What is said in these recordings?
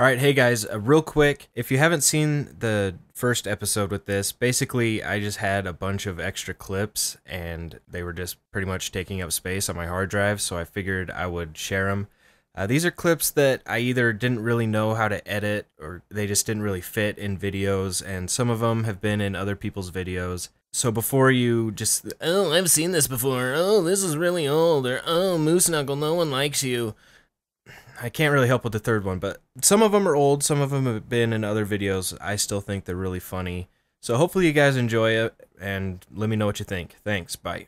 All right, hey guys, uh, real quick, if you haven't seen the first episode with this, basically I just had a bunch of extra clips and they were just pretty much taking up space on my hard drive, so I figured I would share them. Uh, these are clips that I either didn't really know how to edit or they just didn't really fit in videos, and some of them have been in other people's videos. So before you just, oh, I've seen this before, oh, this is really old, or oh, Moo Snuckel, no one likes you. I can't really help with the third one, but some of them are old, some of them have been in other videos. I still think they're really funny. So hopefully you guys enjoy it, and let me know what you think. Thanks, bye.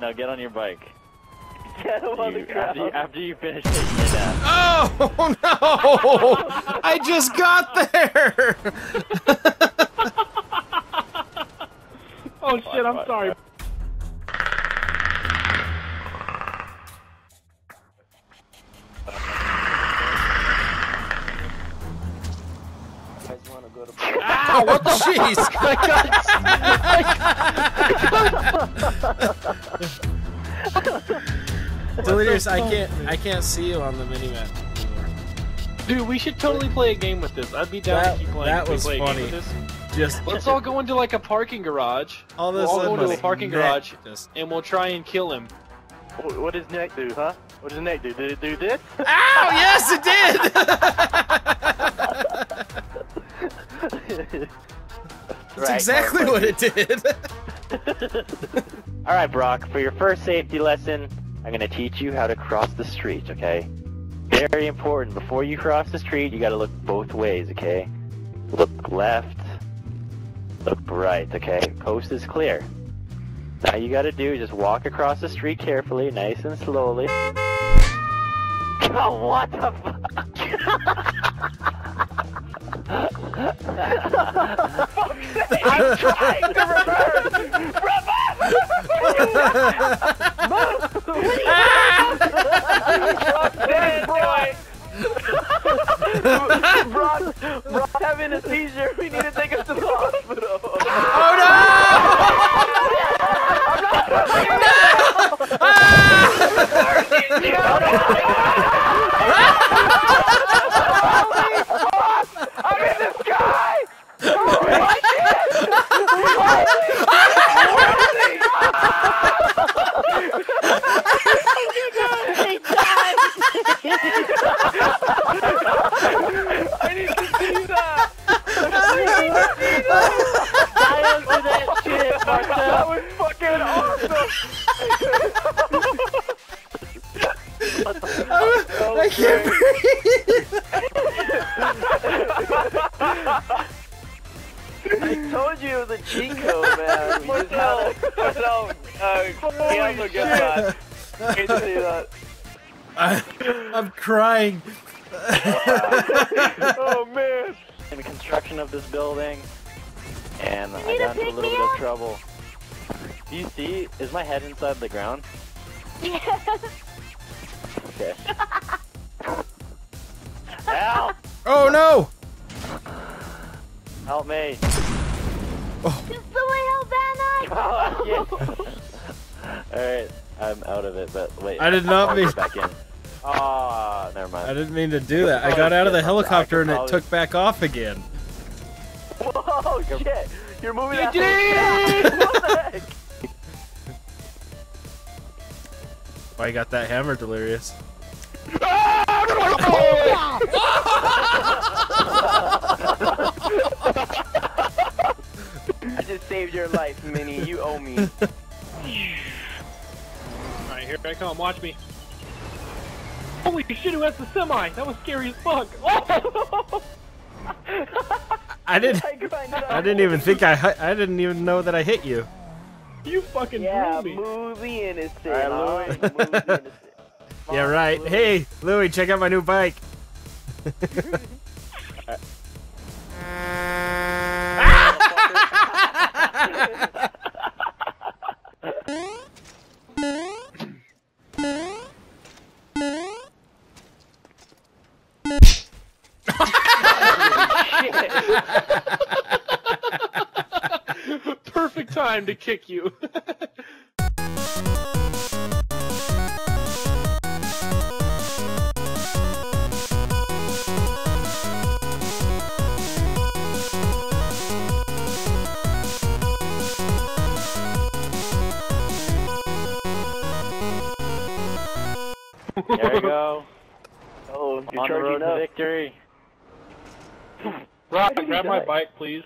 There. Now get on your bike. Get him on the You- after, you, ground. after you finish taking it down. Oh no! I just got there. Oh shit, I'm sorry. Oh, what the jeez! Delirious, I can't, I can't see you on the minimap anymore. Dude, we should totally play a game with this. I'd be down That- to keep playing. that was play funny. Just Let's all go into like a parking garage, all we'll this. all go into a parking garage. Just, and we'll try and kill him. What, what does neck do, huh? What does neck do? Did it do this? ow! Yes, it did. exactly what it did. All right, Brock. For your first safety lesson, I'm gonna teach you how to cross the street. Okay? Very important. Before you cross the street, you gotta look both ways. Okay? Look left. Look right. Okay? Coast is clear. Now you gotta do is just walk across the street carefully, nice and slowly. Oh, what the fuck? I'm trying to reverse! Brock, Brock's having a seizure. We need to take him to the hospital. Oh no! I'm awesome! I can't I told you it was a cheat code, man. We just had to- Marcel, uh, he also gets that. Hate to see that. I, I'm crying. Oh man! In the construction of this building, and I got into a little me bit of trouble. Do you see? Is my head inside the ground? Okay. Help! Oh no! Help me! Oh. Just the way Havana. Oh, yeah. Alright, I'm out of it, but wait. I did not I'll mean- back in. Ah, never mind. I didn't mean to do that. I got out of the helicopter and it took back off again. Whoa, shit! You're moving You that did! What the heck? Why you got that hammer, Delirious? I your life, Minnie. You owe me. Alright, here I come. Watch me. Holy shit, who has the semi? That was scary as fuck. Oh! I didn't. I I didn't even think I. I didn't even know that I hit you. You fucking Yeah, blew me. movie innocent. Alright. Louis. Movie innocent. Yeah, right. Hey, Louie, check out my new bike. Perfect time to kick you. There we go. Oh, you're On the road charging to victory. Rock, grab my bike, please.